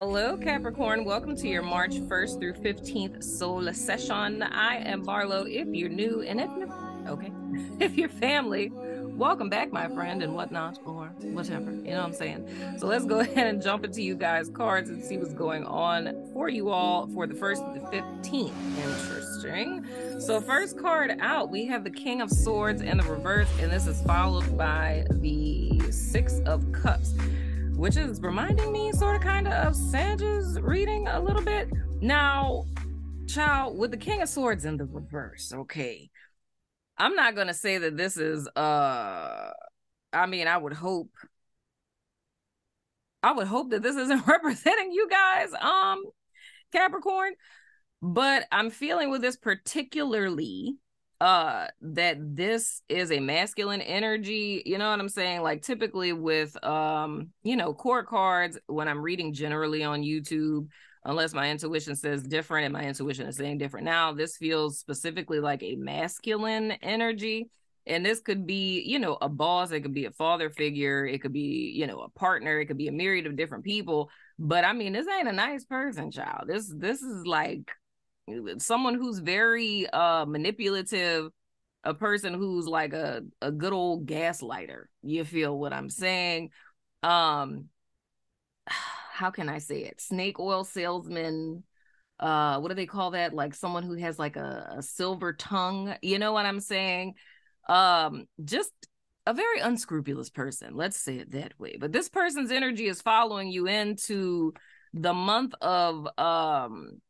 Hello, Capricorn. Welcome to your March 1st through 15th solar session. I am Barlow. If you're new and if okay, if you're family, welcome back, my friend, and whatnot, or whatever. You know what I'm saying? So let's go ahead and jump into you guys' cards and see what's going on for you all for the 1st to the 15th. Interesting. So, first card out, we have the King of Swords in the reverse, and this is followed by the Six of Cups which is reminding me sort of kind of of Sage's reading a little bit. Now, child, with the King of Swords in the reverse, okay. I'm not gonna say that this is uh I mean, I would hope I would hope that this isn't representing you guys, um, Capricorn. But I'm feeling with this particularly uh that this is a masculine energy you know what i'm saying? Like typically with um you know court cards when i'm reading generally on youtube unless my intuition says different and my intuition is saying different now this feels specifically like a masculine energy. And this could be you know a boss it could be a father figure it could be you know a partner it could be a myriad of different people. But i mean this ain't a nice person child. This this is like someone who's very uh manipulative a person who's like a a good old gaslighter. You feel what i'm saying? Um how can i say it? Snake oil salesman uh what do they call that? Like someone who has like a, a silver tongue. You know what i'm saying? Um just a very unscrupulous person. Let's say it that way. But this person's energy is following you into the month of um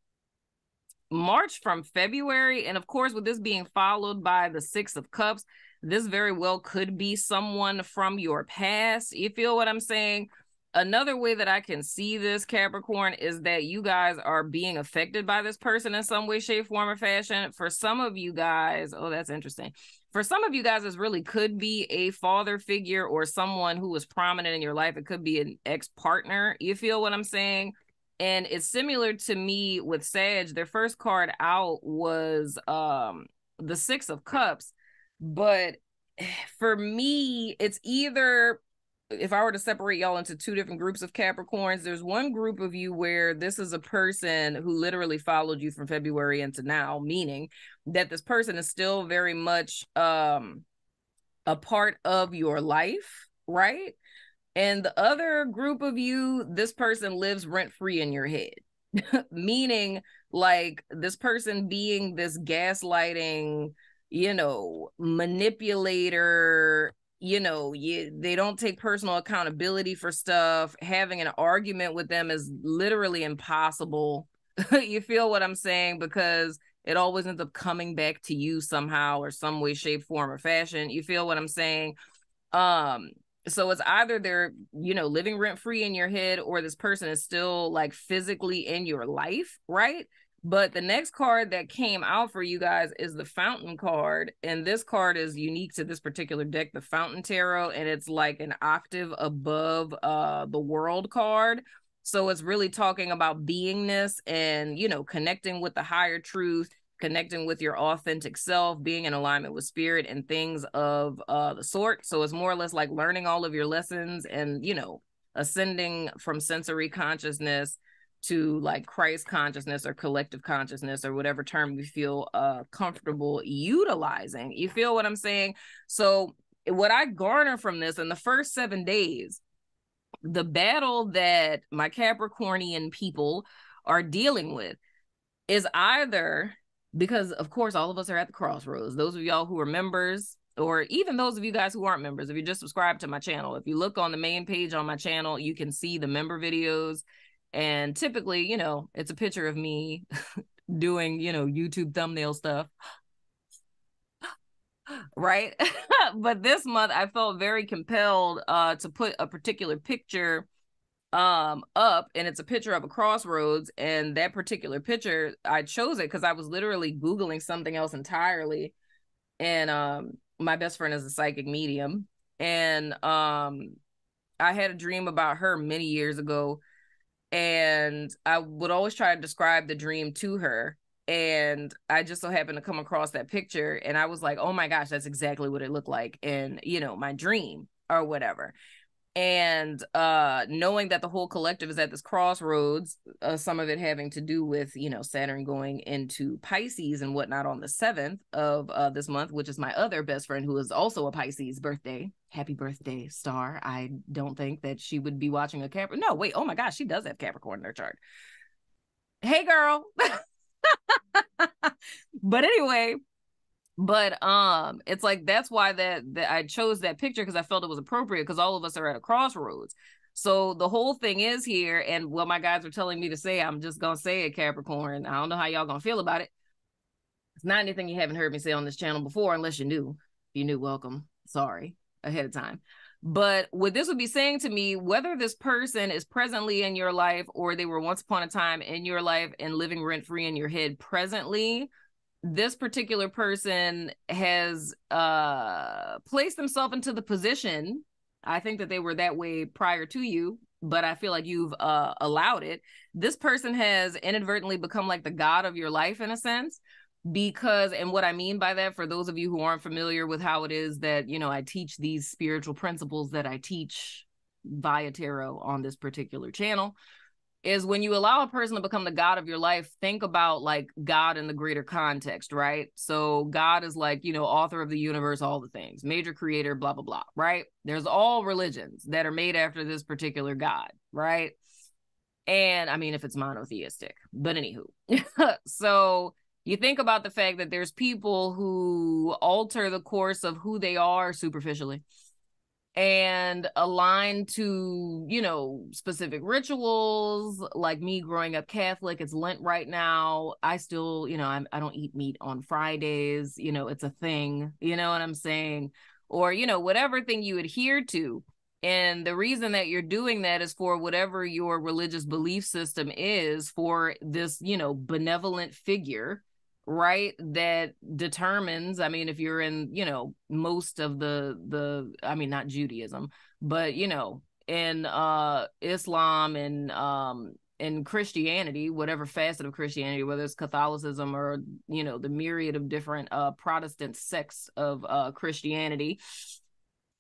March from February. And of course, with this being followed by the Six of Cups, this very well could be someone from your past. You feel what I'm saying? Another way that I can see this, Capricorn, is that you guys are being affected by this person in some way, shape, form, or fashion. For some of you guys, oh, that's interesting. For some of you guys, this really could be a father figure or someone who was prominent in your life. It could be an ex partner. You feel what I'm saying? And it's similar to me with Sage. Their first card out was um the Six of Cups, but for me, it's either if I were to separate y'all into two different groups of Capricorns, there's one group of you where this is a person who literally followed you from February into now, meaning that this person is still very much um a part of your life, right? And the other group of you, this person lives rent free in your head, meaning like this person being this gaslighting, you know, manipulator, you know, you, they don't take personal accountability for stuff. Having an argument with them is literally impossible. you feel what I'm saying? Because it always ends up coming back to you somehow or some way, shape, form, or fashion. You feel what I'm saying? Um, so it's either they're you know living rent free in your head or this person is still like physically in your life right? But the next card that came out for you guys is the fountain card and this card is unique to this particular deck the fountain tarot and it's like an octave above uh the world card. So it's really talking about beingness and you know connecting with the higher truth connecting with your authentic self, being in alignment with spirit and things of uh the sort. So it's more or less like learning all of your lessons and, you know, ascending from sensory consciousness to like Christ consciousness or collective consciousness or whatever term you feel uh comfortable utilizing. You feel what I'm saying? So what I garner from this in the first 7 days the battle that my Capricornian people are dealing with is either because of course all of us are at the crossroads. Those of y'all who are members or even those of you guys who aren't members if you just subscribe to my channel if you look on the main page on my channel you can see the member videos. And typically you know it's a picture of me doing you know youtube thumbnail stuff. Right? But this month i felt very compelled uh to put a particular picture um up and it's a picture of a crossroads and that particular picture I chose it because I was literally googling something else entirely and um my best friend is a psychic medium and um I had a dream about her many years ago and I would always try to describe the dream to her and I just so happened to come across that picture and I was like oh my gosh that's exactly what it looked like in you know my dream or whatever and uh knowing that the whole collective is at this crossroads uh, some of it having to do with you know saturn going into pisces and whatnot on the 7th of uh this month which is my other best friend who is also a pisces birthday. Happy birthday star. I don't think that she would be watching a capricorn no wait oh my gosh she does have capricorn in her chart. Hey girl. But anyway but um it's like that's why that, that i chose that picture because i felt it was appropriate because all of us are at a crossroads. So the whole thing is here and what my guys are telling me to say i'm just gonna say it capricorn. I don't know how y'all gonna feel about it. It's not anything you haven't heard me say on this channel before unless you knew. If you knew welcome. Sorry ahead of time. But what this would be saying to me whether this person is presently in your life or they were once upon a time in your life and living rent free in your head presently this particular person has uh placed themselves into the position. I think that they were that way prior to you but i feel like you've uh allowed it. This person has inadvertently become like the god of your life in a sense because and what i mean by that for those of you who aren't familiar with how it is that you know i teach these spiritual principles that i teach via tarot on this particular channel is when you allow a person to become the god of your life think about like god in the greater context right? So god is like you know author of the universe all the things major creator blah blah blah right? There's all religions that are made after this particular god right? And i mean if it's monotheistic but anywho. So you think about the fact that there's people who alter the course of who they are superficially and aligned to you know specific rituals. Like me growing up catholic it's lent right now. I still you know I'm, i don't eat meat on fridays you know it's a thing you know what i'm saying? Or you know whatever thing you adhere to. And the reason that you're doing that is for whatever your religious belief system is for this you know benevolent figure right that determines i mean if you're in you know most of the the i mean not judaism but you know in uh islam and um in christianity whatever facet of christianity whether it's catholicism or you know the myriad of different uh protestant sects of uh christianity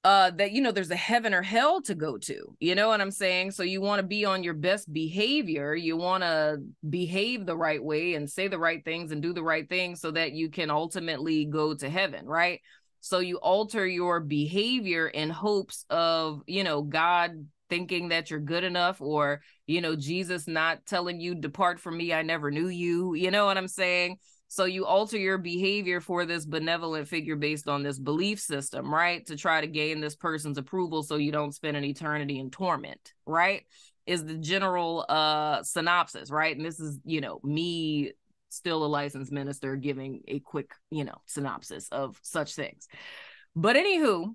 uh that you know there's a heaven or hell to go to you know what i'm saying? So you want to be on your best behavior you want to behave the right way and say the right things and do the right things so that you can ultimately go to heaven right? So you alter your behavior in hopes of you know god thinking that you're good enough or you know jesus not telling you depart from me i never knew you you know what i'm saying so you alter your behavior for this benevolent figure based on this belief system, right? To try to gain this person's approval so you don't spend an eternity in torment, right? Is the general uh synopsis, right? And this is, you know, me still a licensed minister giving a quick, you know, synopsis of such things. But anywho,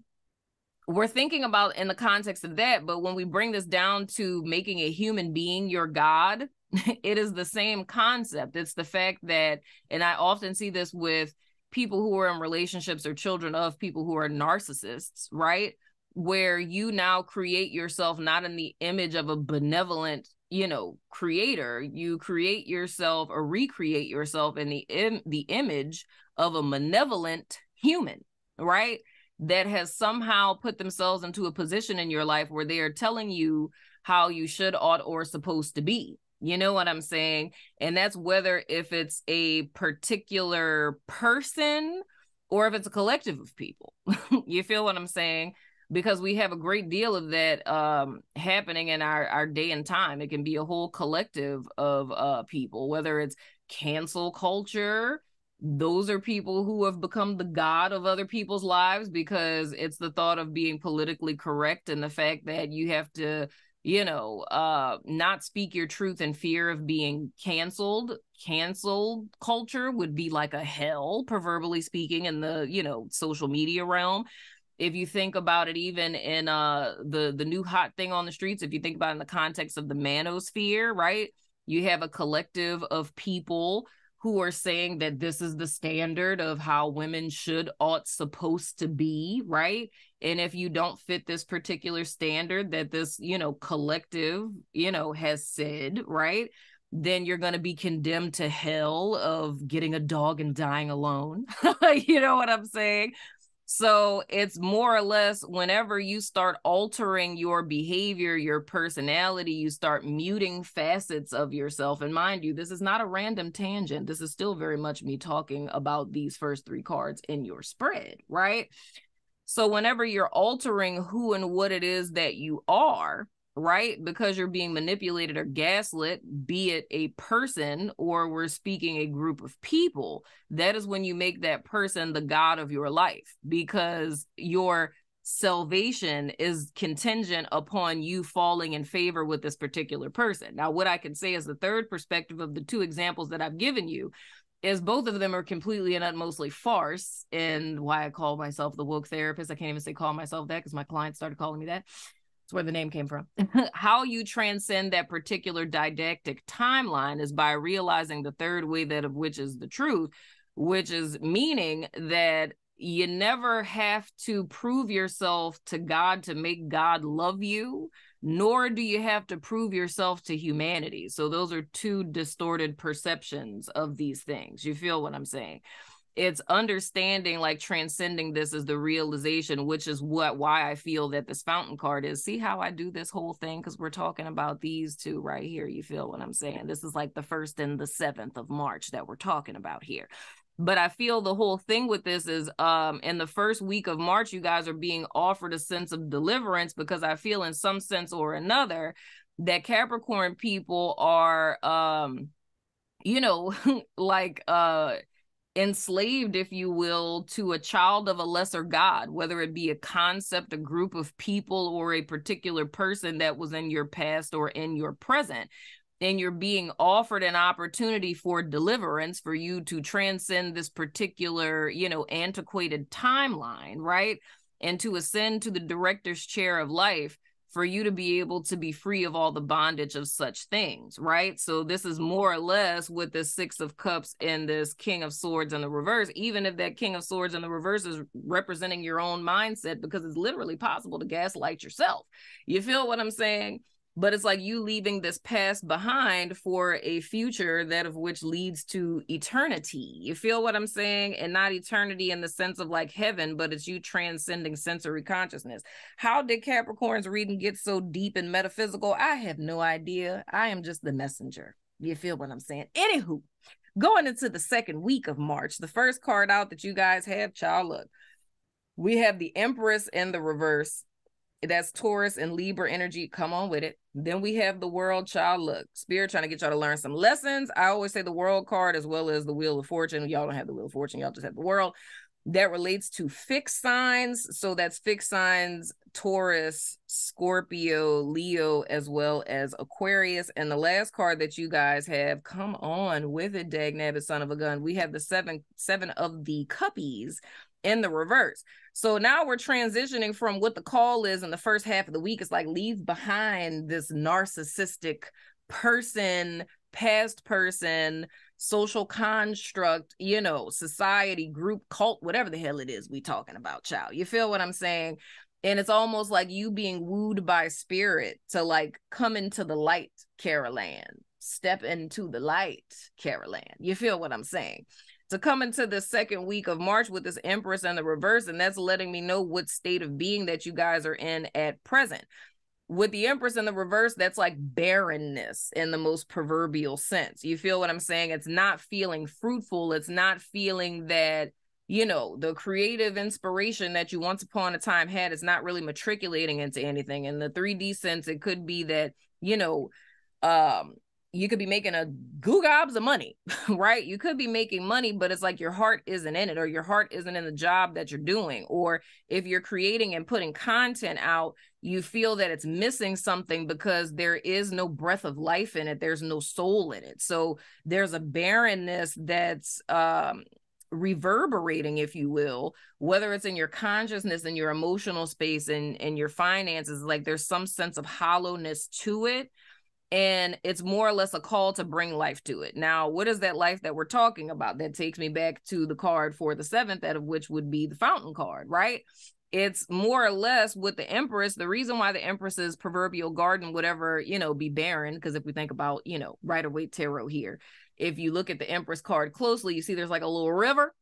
we're thinking about in the context of that, but when we bring this down to making a human being your God, it is the same concept. It's the fact that, and I often see this with people who are in relationships or children of people who are narcissists, right? Where you now create yourself not in the image of a benevolent, you know, creator. You create yourself or recreate yourself in the in the image of a malevolent human, right? That has somehow put themselves into a position in your life where they are telling you how you should, ought, or supposed to be you know what I'm saying? And that's whether if it's a particular person or if it's a collective of people. you feel what I'm saying? Because we have a great deal of that um, happening in our, our day and time. It can be a whole collective of uh, people, whether it's cancel culture, those are people who have become the god of other people's lives because it's the thought of being politically correct and the fact that you have to you know uh not speak your truth in fear of being canceled. Cancel culture would be like a hell proverbially speaking in the you know social media realm. If you think about it even in uh the the new hot thing on the streets if you think about it in the context of the manosphere right? You have a collective of people who are saying that this is the standard of how women should ought supposed to be right? And if you don't fit this particular standard that this you know collective you know has said right then you're going to be condemned to hell of getting a dog and dying alone. You know what i'm saying So it's more or less whenever you start altering your behavior, your personality, you start muting facets of yourself. And mind you, this is not a random tangent. This is still very much me talking about these first three cards in your spread, right? So whenever you're altering who and what it is that you are, right? Because you're being manipulated or gaslit, be it a person or we're speaking a group of people, that is when you make that person the God of your life because your salvation is contingent upon you falling in favor with this particular person. Now, what I can say is the third perspective of the two examples that I've given you is both of them are completely and utmostly farce and why I call myself the woke therapist. I can't even say call myself that because my clients started calling me that where the name came from. How you transcend that particular didactic timeline is by realizing the third way that of which is the truth, which is meaning that you never have to prove yourself to God to make God love you, nor do you have to prove yourself to humanity. So those are two distorted perceptions of these things. You feel what I'm saying? It's understanding like transcending this is the realization which is what why i feel that this fountain card is. See how i do this whole thing? Because we're talking about these two right here you feel what i'm saying? This is like the first and the seventh of march that we're talking about here. But i feel the whole thing with this is um in the first week of march you guys are being offered a sense of deliverance because i feel in some sense or another that capricorn people are um you know like uh enslaved, if you will, to a child of a lesser God, whether it be a concept, a group of people, or a particular person that was in your past or in your present. And you're being offered an opportunity for deliverance for you to transcend this particular, you know, antiquated timeline, right? And to ascend to the director's chair of life for you to be able to be free of all the bondage of such things, right? So this is more or less with the Six of Cups and this King of Swords in the reverse, even if that King of Swords in the reverse is representing your own mindset, because it's literally possible to gaslight yourself. You feel what I'm saying? But it's like you leaving this past behind for a future that of which leads to eternity. You feel what i'm saying? And not eternity in the sense of like heaven but it's you transcending sensory consciousness. How did capricorn's reading get so deep and metaphysical? I have no idea. I am just the messenger. You feel what i'm saying? Anywho going into the second week of march the first card out that you guys have child look we have the empress in the reverse that's Taurus and Libra energy. Come on with it. Then we have the world child. Look, spirit trying to get y'all to learn some lessons. I always say the world card as well as the wheel of fortune. Y'all don't have the wheel of fortune, y'all just have the world. That relates to fixed signs. So that's fixed signs, Taurus, Scorpio, Leo, as well as Aquarius. And the last card that you guys have, come on with it, Dag Nabbit, son of a gun. We have the seven, seven of the cuppies in the reverse. So now we're transitioning from what the call is in the first half of the week. It's like leave behind this narcissistic person, past person, social construct, you know, society, group, cult, whatever the hell it is we talking about, child. You feel what I'm saying? And it's almost like you being wooed by spirit to like come into the light, Carol Anne. Step into the light, Carol Anne. You feel what I'm saying? To come into the second week of March with this Empress and the reverse, and that's letting me know what state of being that you guys are in at present. With the Empress in the reverse, that's like barrenness in the most proverbial sense. You feel what I'm saying? It's not feeling fruitful. It's not feeling that, you know, the creative inspiration that you once upon a time had is not really matriculating into anything. In the 3D sense, it could be that, you know, um you could be making a goo gobs of money, right? You could be making money, but it's like your heart isn't in it, or your heart isn't in the job that you're doing. Or if you're creating and putting content out, you feel that it's missing something because there is no breath of life in it, there's no soul in it. So there's a barrenness that's um reverberating if you will whether it's in your consciousness and your emotional space and and your finances like there's some sense of hollowness to it and it's more or less a call to bring life to it. Now, what is that life that we're talking about? That takes me back to the card for the seventh, out of which would be the fountain card, right? It's more or less with the Empress. The reason why the Empress's proverbial garden would ever, you know, be barren, because if we think about, you know, Rider-Waite Tarot here, if you look at the Empress card closely, you see there's like a little river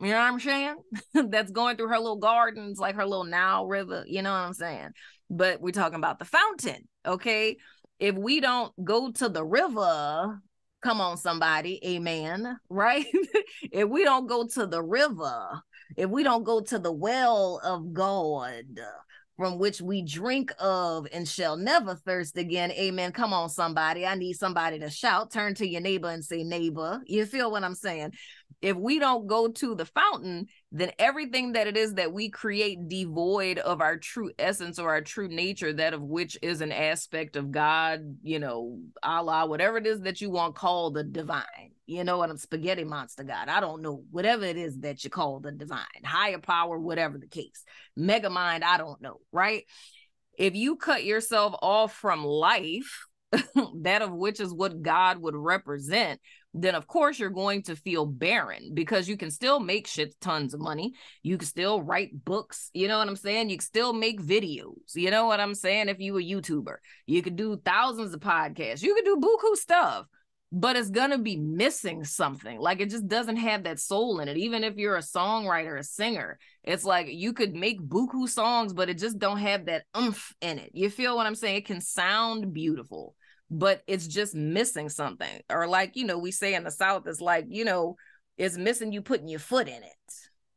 You know what I'm saying? That's going through her little gardens, like her little Nile River. You know what I'm saying? But we're talking about the fountain. Okay. If we don't go to the river, come on, somebody, amen. Right? if we don't go to the river, if we don't go to the well of God, from which we drink of and shall never thirst again. Amen. Come on, somebody. I need somebody to shout. Turn to your neighbor and say, neighbor. You feel what I'm saying? If we don't go to the fountain, then everything that it is that we create devoid of our true essence or our true nature, that of which is an aspect of God, you know, Allah, whatever it is that you want called the divine. You know what I'm spaghetti monster God. I don't know. Whatever it is that you call the divine, higher power, whatever the case. Mega mind, I don't know, right? If you cut yourself off from life, that of which is what God would represent, then of course you're going to feel barren because you can still make shit tons of money. You can still write books. You know what I'm saying? You can still make videos. You know what I'm saying? If you a YouTuber, you could do thousands of podcasts. You could do buku stuff, but it's gonna be missing something. Like it just doesn't have that soul in it. Even if you're a songwriter, a singer, it's like you could make buku songs, but it just don't have that umph in it. You feel what I'm saying? It can sound beautiful but it's just missing something. Or like, you know, we say in the South, it's like, you know, it's missing you putting your foot in it.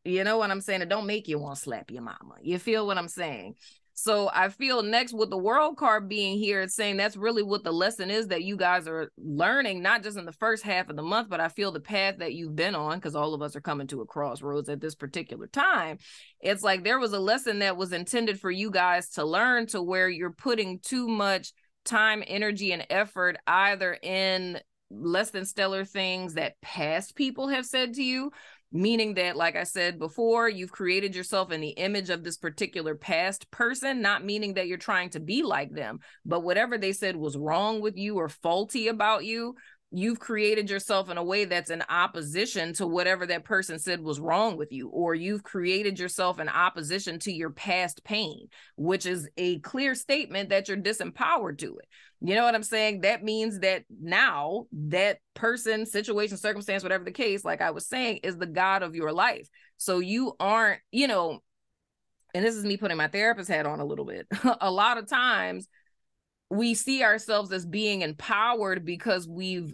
You know what I'm saying? It don't make you want to slap your mama. You feel what I'm saying? So I feel next with the world card being here, it's saying that's really what the lesson is that you guys are learning, not just in the first half of the month, but I feel the path that you've been on, because all of us are coming to a crossroads at this particular time. It's like there was a lesson that was intended for you guys to learn to where you're putting too much time, energy, and effort either in less than stellar things that past people have said to you, meaning that, like I said before, you've created yourself in the image of this particular past person, not meaning that you're trying to be like them, but whatever they said was wrong with you or faulty about you, you've created yourself in a way that's in opposition to whatever that person said was wrong with you, or you've created yourself in opposition to your past pain, which is a clear statement that you're disempowered to it. You know what I'm saying? That means that now that person, situation, circumstance, whatever the case, like I was saying, is the God of your life. So you aren't, you know, and this is me putting my therapist hat on a little bit. a lot of times we see ourselves as being empowered because we've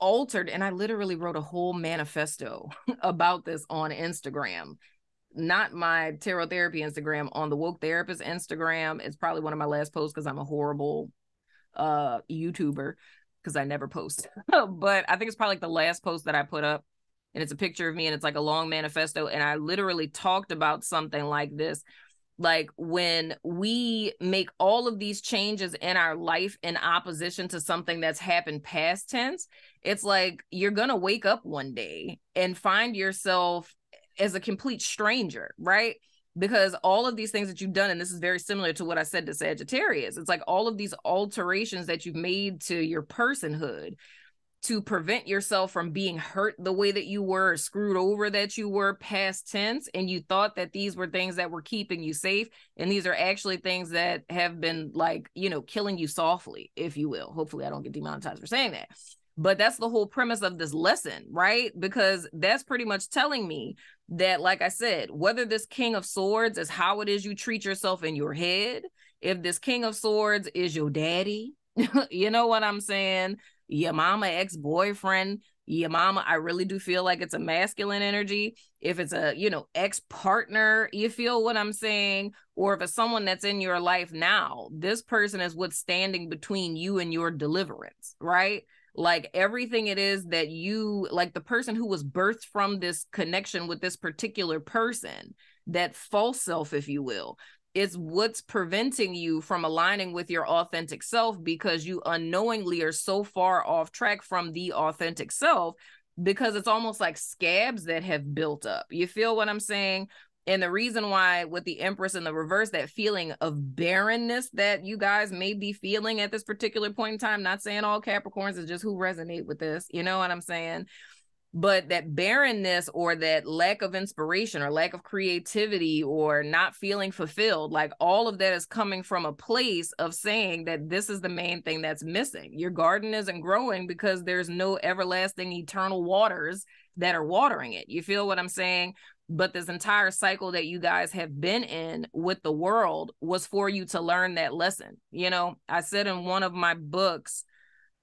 altered and i literally wrote a whole manifesto about this on instagram. Not my tarot therapy instagram on the woke therapist instagram it's probably one of my last posts because i'm a horrible uh youtuber because i never post. But i think it's probably like the last post that i put up and it's a picture of me and it's like a long manifesto and i literally talked about something like this like when we make all of these changes in our life in opposition to something that's happened past tense it's like you're gonna wake up one day and find yourself as a complete stranger right? Because all of these things that you've done and this is very similar to what i said to sagittarius it's like all of these alterations that you've made to your personhood to prevent yourself from being hurt the way that you were screwed over that you were past tense and you thought that these were things that were keeping you safe and these are actually things that have been like you know killing you softly if you will. Hopefully i don't get demonetized for saying that. But that's the whole premise of this lesson right? Because that's pretty much telling me that like i said whether this king of swords is how it is you treat yourself in your head if this king of swords is your daddy you know what i'm saying your mama ex-boyfriend your mama i really do feel like it's a masculine energy. If it's a you know ex-partner you feel what i'm saying? Or if it's someone that's in your life now this person is what's standing between you and your deliverance right? Like everything it is that you like the person who was birthed from this connection with this particular person that false self if you will it's what's preventing you from aligning with your authentic self because you unknowingly are so far off track from the authentic self because it's almost like scabs that have built up. You feel what I'm saying? And the reason why, with the Empress in the reverse, that feeling of barrenness that you guys may be feeling at this particular point in time, not saying all Capricorns is just who resonate with this, you know what I'm saying? But that barrenness or that lack of inspiration or lack of creativity or not feeling fulfilled like all of that is coming from a place of saying that this is the main thing that's missing. Your garden isn't growing because there's no everlasting eternal waters that are watering it. You feel what i'm saying? But this entire cycle that you guys have been in with the world was for you to learn that lesson. You know i said in one of my books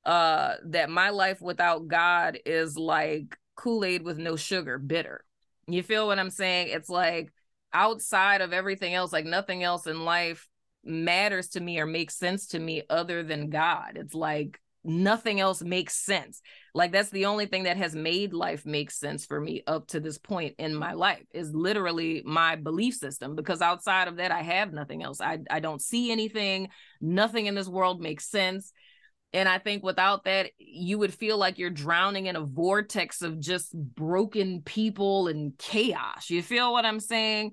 uh that my life without God is like Kool-Aid with no sugar, bitter. You feel what I'm saying? It's like outside of everything else, like nothing else in life matters to me or makes sense to me other than God. It's like nothing else makes sense. Like that's the only thing that has made life make sense for me up to this point in my life is literally my belief system because outside of that I have nothing else. I I don't see anything. Nothing in this world makes sense. And I think without that, you would feel like you're drowning in a vortex of just broken people and chaos. You feel what I'm saying?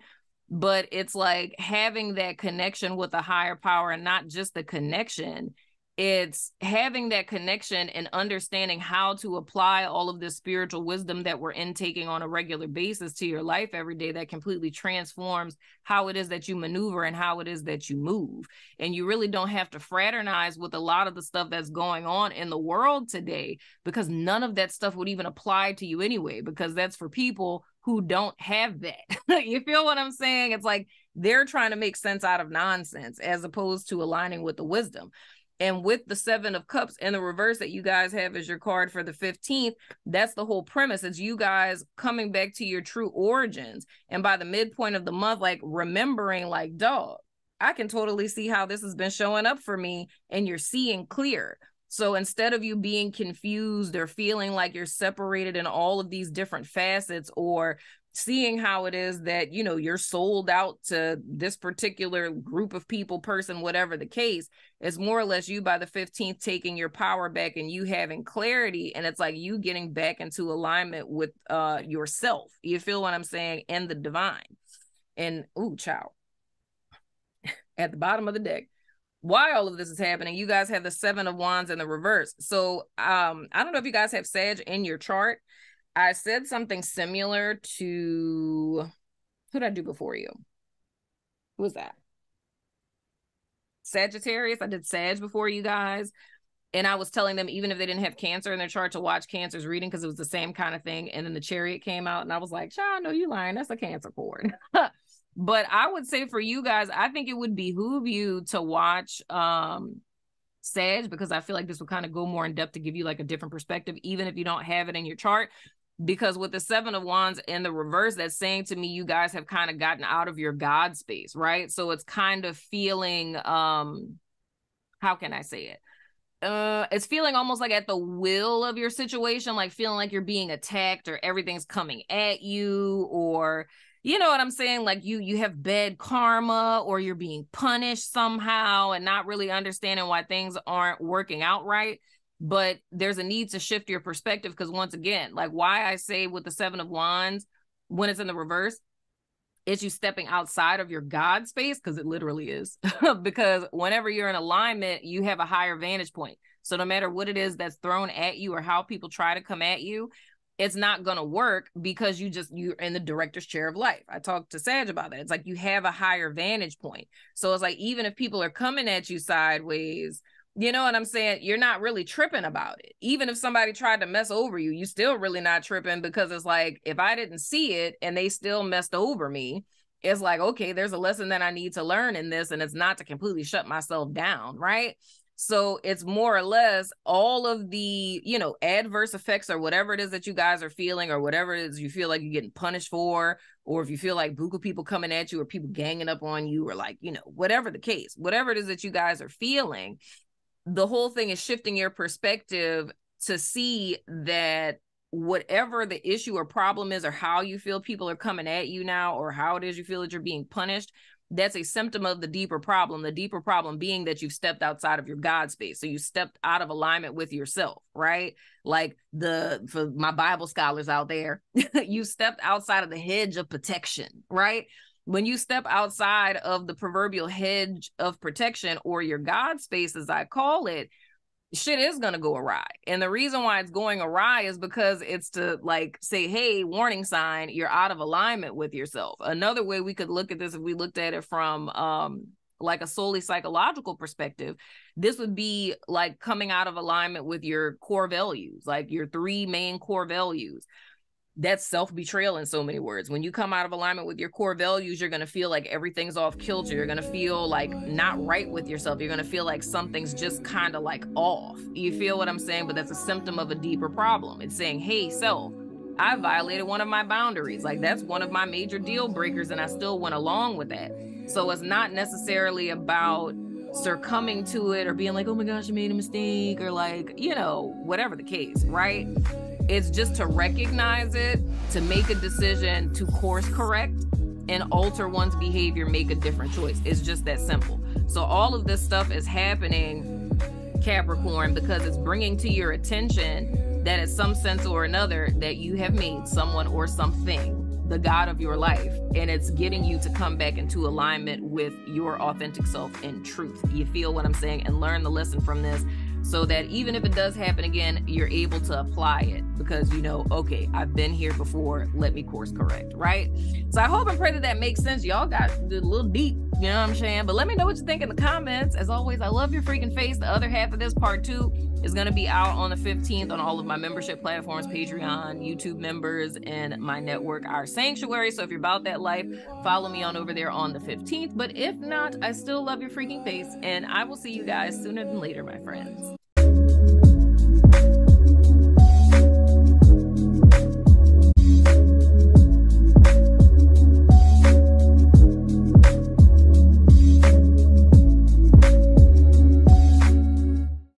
But it's like having that connection with a higher power and not just the connection, it's having that connection and understanding how to apply all of this spiritual wisdom that we're intaking on a regular basis to your life every day that completely transforms how it is that you maneuver and how it is that you move. And you really don't have to fraternize with a lot of the stuff that's going on in the world today because none of that stuff would even apply to you anyway because that's for people who don't have that. You feel what i'm saying? It's like they're trying to make sense out of nonsense as opposed to aligning with the wisdom and with the seven of cups and the reverse that you guys have as your card for the 15th, that's the whole premise. It's you guys coming back to your true origins. And by the midpoint of the month, like remembering, like, dog, I can totally see how this has been showing up for me. And you're seeing clear. So instead of you being confused or feeling like you're separated in all of these different facets or seeing how it is that you know you're sold out to this particular group of people person whatever the case it's more or less you by the 15th taking your power back and you having clarity and it's like you getting back into alignment with uh yourself. You feel what i'm saying? And the divine. And ooh chow at the bottom of the deck why all of this is happening you guys have the seven of wands in the reverse so um i don't know if you guys have sag in your chart I said something similar to who did I do before you? Who was that? Sagittarius. I did Sag before you guys. And I was telling them, even if they didn't have cancer in their chart, to watch cancer's reading because it was the same kind of thing. And then the chariot came out, and I was like, Sean, no, you lying. That's a cancer cord. but I would say for you guys, I think it would behoove you to watch um Sag because I feel like this will kind of go more in depth to give you like a different perspective, even if you don't have it in your chart. Because with the seven of wands in the reverse that's saying to me you guys have kind of gotten out of your god space right? So it's kind of feeling um how can i say it? Uh it's feeling almost like at the will of your situation like feeling like you're being attacked or everything's coming at you or you know what i'm saying? Like you you have bad karma or you're being punished somehow and not really understanding why things aren't working out right but there's a need to shift your perspective because once again like why i say with the seven of wands when it's in the reverse it's you stepping outside of your god space because it literally is. Because whenever you're in alignment you have a higher vantage point. So no matter what it is that's thrown at you or how people try to come at you it's not going to work because you just you're in the director's chair of life. I talked to Sage about that. It's like you have a higher vantage point. So it's like even if people are coming at you sideways you know what I'm saying? You're not really tripping about it. Even if somebody tried to mess over you, you still really not tripping because it's like if I didn't see it and they still messed over me, it's like, okay, there's a lesson that I need to learn in this, and it's not to completely shut myself down, right? So it's more or less all of the, you know, adverse effects or whatever it is that you guys are feeling or whatever it is you feel like you're getting punished for, or if you feel like buku people coming at you or people ganging up on you or like, you know, whatever the case, whatever it is that you guys are feeling, the whole thing is shifting your perspective to see that whatever the issue or problem is or how you feel people are coming at you now or how it is you feel that you're being punished that's a symptom of the deeper problem the deeper problem being that you've stepped outside of your god space. So you stepped out of alignment with yourself right? Like the for my bible scholars out there you stepped outside of the hedge of protection right? When you step outside of the proverbial hedge of protection or your God space, as I call it, shit is going to go awry. And the reason why it's going awry is because it's to like say, hey, warning sign, you're out of alignment with yourself. Another way we could look at this if we looked at it from um like a solely psychological perspective, this would be like coming out of alignment with your core values, like your three main core values that's self betrayal in so many words. When you come out of alignment with your core values, you're going to feel like everything's off kilter. You're going to feel like not right with yourself. You're going to feel like something's just kind of like off. You feel what I'm saying? But that's a symptom of a deeper problem. It's saying, hey, self, I violated one of my boundaries. Like that's one of my major deal breakers, and I still went along with that. So it's not necessarily about succumbing to it or being like, oh my gosh, I made a mistake, or like, you know, whatever the case, right? It's just to recognize it, to make a decision to course correct and alter one's behavior, make a different choice. It's just that simple. So, all of this stuff is happening, Capricorn, because it's bringing to your attention that, in some sense or another, that you have made someone or something the God of your life. And it's getting you to come back into alignment with your authentic self and truth. You feel what I'm saying? And learn the lesson from this so that even if it does happen again, you're able to apply it because you know, okay, I've been here before. Let me course correct, right? So I hope and pray that that makes sense. Y'all got a little deep, you know what I'm saying? But let me know what you think in the comments. As always, I love your freaking face. The other half of this part two is going to be out on the 15th on all of my membership platforms Patreon, YouTube members, and my network, Our Sanctuary. So if you're about that life, follow me on over there on the 15th. But if not, I still love your freaking face, and I will see you guys sooner than later, my friends.